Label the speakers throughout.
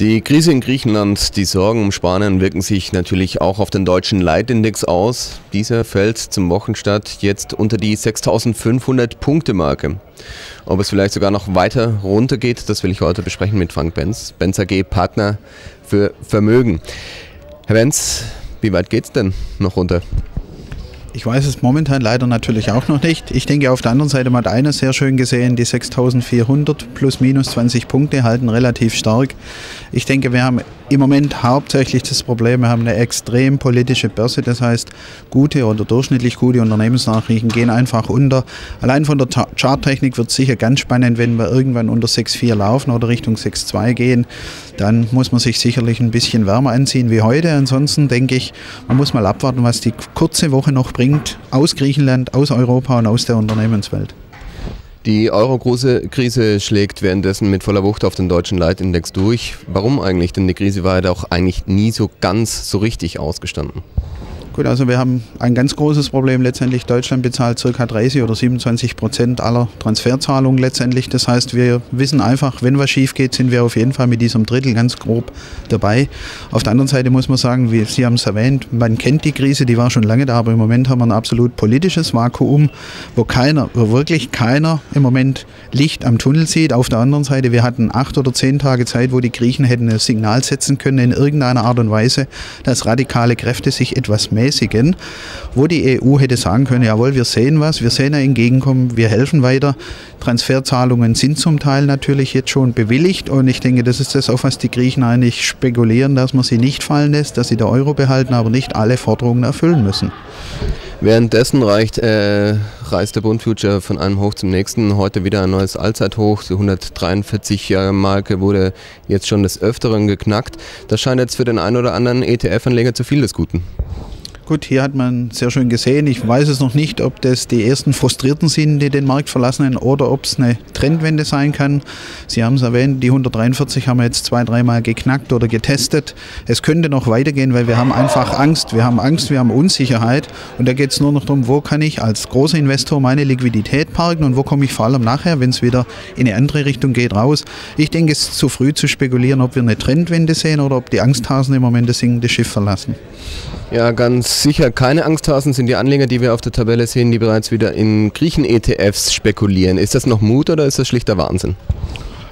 Speaker 1: Die Krise in Griechenland, die Sorgen um Spanien wirken sich natürlich auch auf den deutschen Leitindex aus. Dieser fällt zum Wochenstart jetzt unter die 6500 Punkte Marke. Ob es vielleicht sogar noch weiter runtergeht, das will ich heute besprechen mit Frank Benz, Benz AG Partner für Vermögen. Herr Benz, wie weit geht es denn noch runter?
Speaker 2: Ich weiß es momentan leider natürlich auch noch nicht. Ich denke, auf der anderen Seite, hat eines sehr schön gesehen, die 6400 plus minus 20 Punkte halten relativ stark. Ich denke, wir haben im Moment hauptsächlich das Problem, wir haben eine extrem politische Börse, das heißt, gute oder durchschnittlich gute Unternehmensnachrichten gehen einfach unter. Allein von der Charttechnik wird es sicher ganz spannend, wenn wir irgendwann unter 6,4 laufen oder Richtung 6,2 gehen, dann muss man sich sicherlich ein bisschen wärmer anziehen wie heute. Ansonsten denke ich, man muss mal abwarten, was die kurze Woche noch bringt aus Griechenland, aus Europa und aus der Unternehmenswelt.
Speaker 1: Die Euro-Krise schlägt währenddessen mit voller Wucht auf den deutschen Leitindex durch. Warum eigentlich? Denn die Krise war ja doch eigentlich nie so ganz so richtig ausgestanden.
Speaker 2: Gut, also wir haben ein ganz großes Problem. Letztendlich Deutschland bezahlt ca. 30 oder 27 Prozent aller Transferzahlungen letztendlich. Das heißt, wir wissen einfach, wenn was schief geht, sind wir auf jeden Fall mit diesem Drittel ganz grob dabei. Auf der anderen Seite muss man sagen, wie Sie haben es erwähnt, man kennt die Krise, die war schon lange da, aber im Moment haben wir ein absolut politisches Vakuum, wo keiner, wo wirklich keiner im Moment Licht am Tunnel sieht. Auf der anderen Seite, wir hatten acht oder zehn Tage Zeit, wo die Griechen hätten ein Signal setzen können in irgendeiner Art und Weise, dass radikale Kräfte sich etwas mehr mäßigen, wo die EU hätte sagen können, jawohl, wir sehen was, wir sehen ein Entgegenkommen, wir helfen weiter. Transferzahlungen sind zum Teil natürlich jetzt schon bewilligt und ich denke, das ist das, auf was die Griechen eigentlich spekulieren, dass man sie nicht fallen lässt, dass sie der Euro behalten, aber nicht alle Forderungen erfüllen müssen.
Speaker 1: Währenddessen reicht, äh, reist der Bund Future von einem Hoch zum nächsten. Heute wieder ein neues Allzeithoch. Die 143-Marke wurde jetzt schon des Öfteren geknackt. Das scheint jetzt für den einen oder anderen ETF-Anleger zu viel des Guten.
Speaker 2: Gut, hier hat man sehr schön gesehen. Ich weiß es noch nicht, ob das die ersten Frustrierten sind, die den Markt verlassen oder ob es eine Trendwende sein kann. Sie haben es erwähnt, die 143 haben wir jetzt zwei, dreimal geknackt oder getestet. Es könnte noch weitergehen, weil wir haben einfach Angst. Wir haben Angst, wir haben Unsicherheit. Und da geht es nur noch darum, wo kann ich als großer Investor meine Liquidität parken und wo komme ich vor allem nachher, wenn es wieder in eine andere Richtung geht, raus. Ich denke, es ist zu früh zu spekulieren, ob wir eine Trendwende sehen oder ob die Angsthasen im Moment das sinkende Schiff verlassen.
Speaker 1: Ja, ganz sicher keine Angsthasen sind die Anleger, die wir auf der Tabelle sehen, die bereits wieder in Griechen-ETFs spekulieren. Ist das noch Mut oder ist das schlichter Wahnsinn?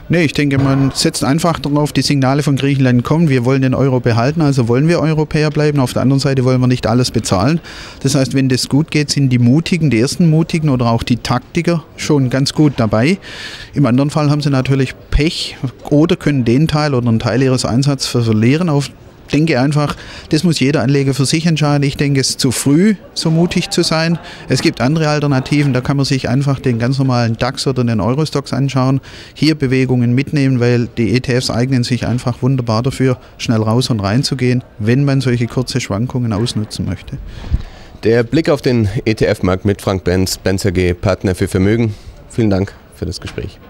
Speaker 2: Nee, ich denke, man setzt einfach darauf, die Signale von Griechenland kommen. Wir wollen den Euro behalten, also wollen wir Europäer bleiben. Auf der anderen Seite wollen wir nicht alles bezahlen. Das heißt, wenn das gut geht, sind die Mutigen, die ersten Mutigen oder auch die Taktiker schon ganz gut dabei. Im anderen Fall haben sie natürlich Pech oder können den Teil oder einen Teil ihres Einsatzes verlieren auf denke einfach, das muss jeder Anleger für sich entscheiden. Ich denke, es ist zu früh, so mutig zu sein. Es gibt andere Alternativen, da kann man sich einfach den ganz normalen DAX oder den Eurostox anschauen, hier Bewegungen mitnehmen, weil die ETFs eignen sich einfach wunderbar dafür, schnell raus und rein zu gehen, wenn man solche kurze Schwankungen ausnutzen möchte.
Speaker 1: Der Blick auf den ETF-Markt mit Frank Benz, Benz AG, Partner für Vermögen. Vielen Dank für das Gespräch.